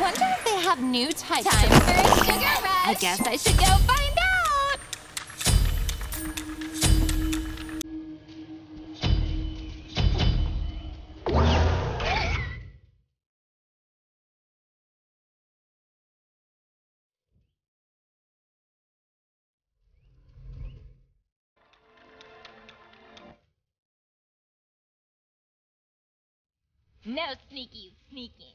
wonder if they have new types. Time for a sugar rush. I guess I should go find out. No sneaky sneaking.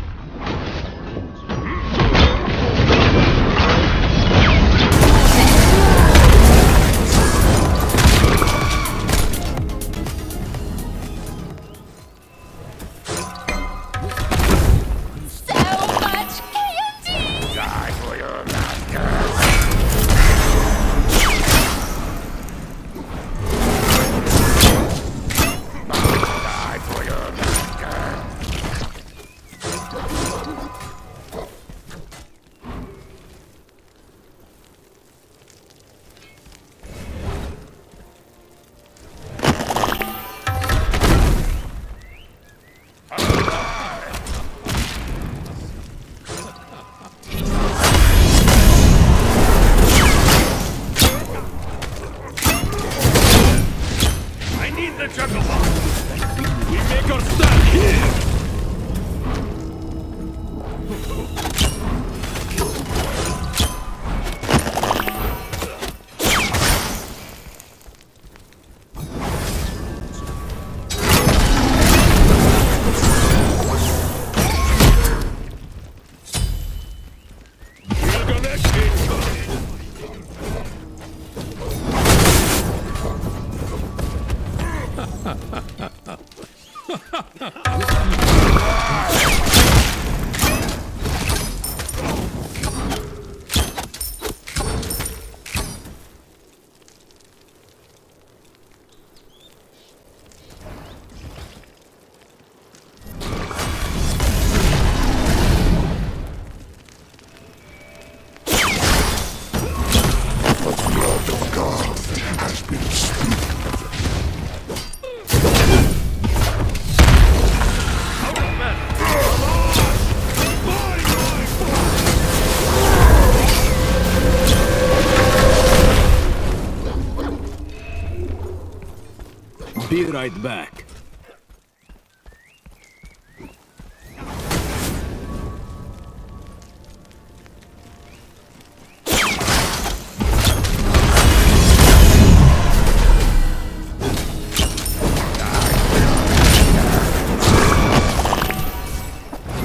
Be right back.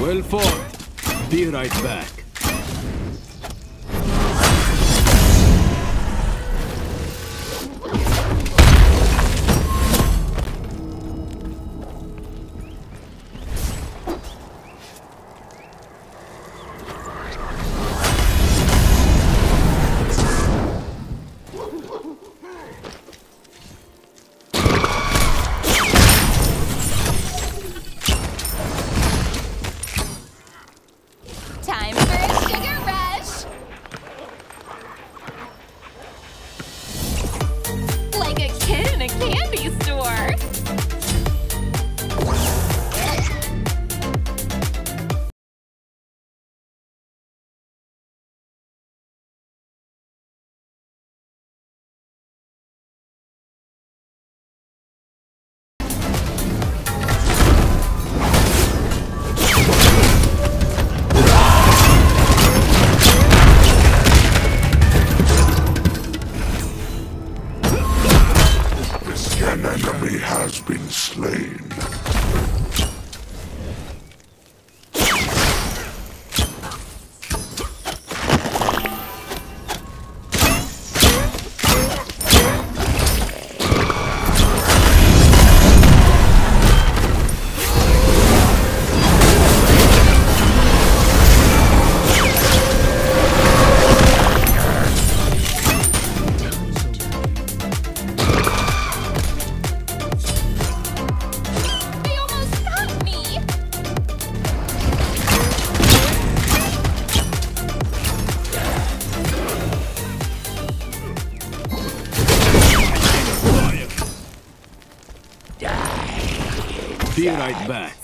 Well fought. Be right back. right back.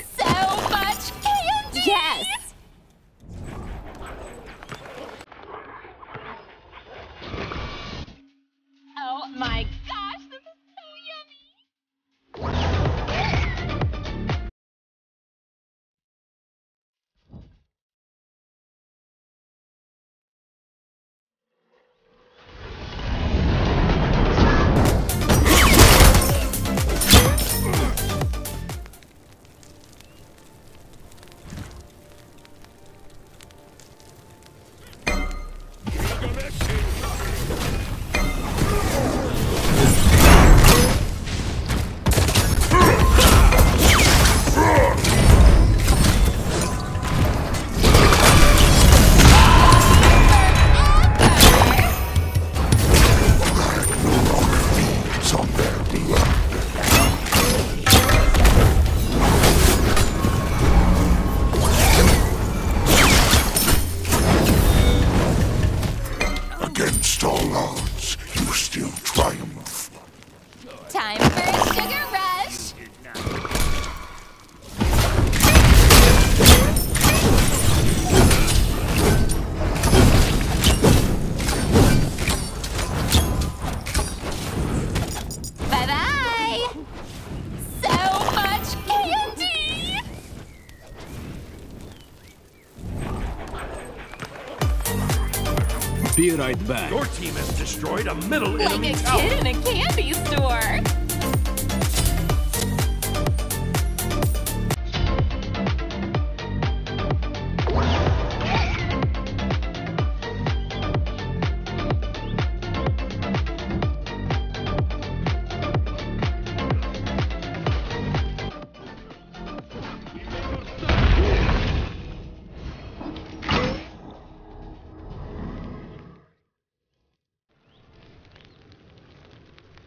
Be right back. Your team has destroyed a middle like enemy a tower. kid in a candy store.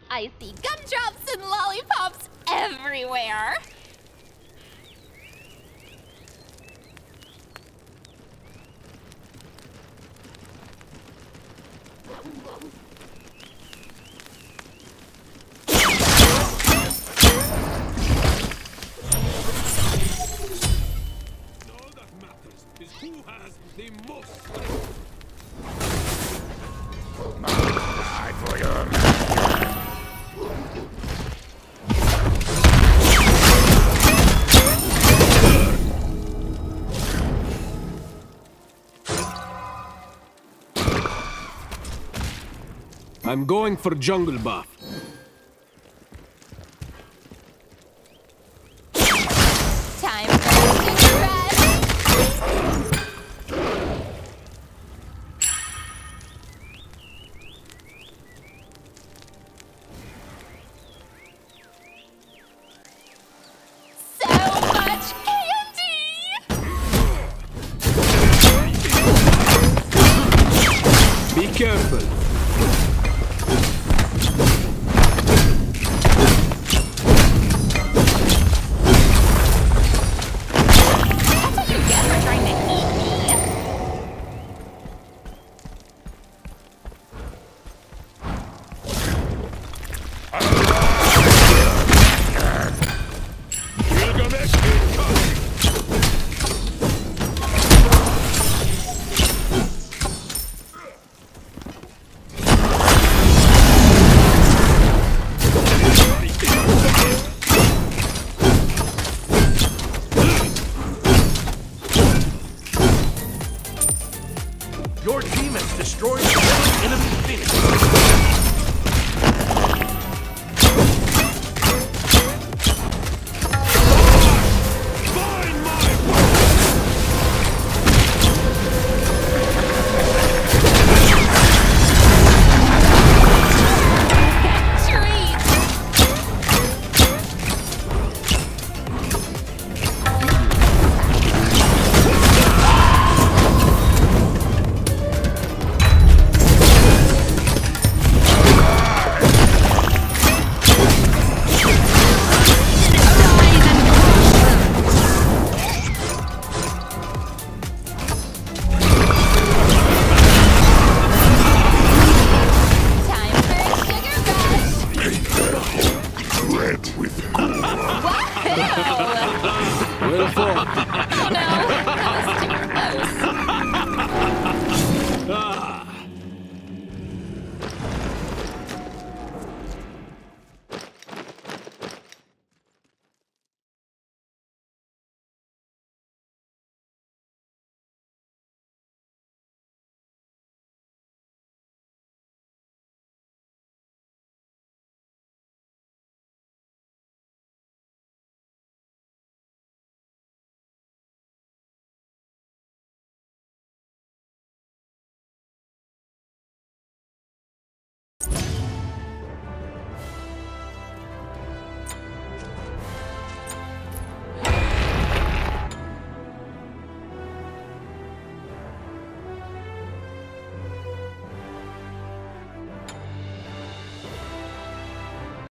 I see gumdrops and lollipops everywhere. I'm going for jungle buff.